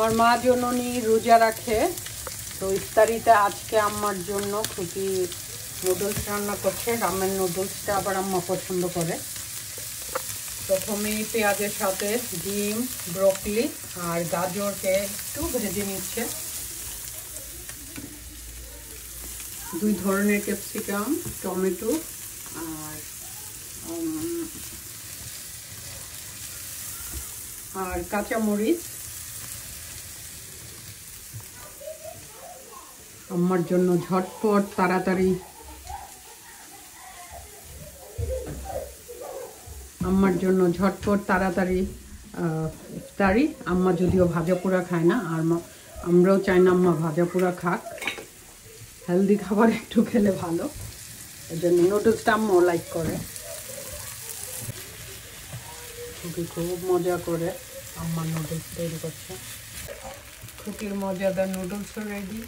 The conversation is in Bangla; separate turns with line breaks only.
আমার মা জননী রোজা রাখে। তো ইফতারিতে আজকে আমার জন্য খুবই নুডলস রান্না করছে। রামের নুডলসটা আবার আম্মা পছন্দ করে। প্রথমে পেঁয়াজের সাথে ডিম, ব্রকলি আর গাজরকে একটু ভেজে নিচ্ছে। দুই ধরনের ক্যাপসিকাম, টমেটো আর আর কাঁচামরিচ। আমার জন্য ঝটপট তাড়াতাড়ি। আম্মার জন্য ঝটপট তাড়াতাড়ি ইফতারি। আম্মা যদিও ভাজা পোড়া খায় না, আর আমরাও চাই না আম্মা ভাজা পোড়া খাক। হেলদি খাবার একটু খেলে ভালো। এর জন্য নুডলসটা আম্মাও লাইক করে। খুবই খুব মজা করে আম্মা নুডলস তৈরি করছে। খুবই মজাদার নুডলসও রেডি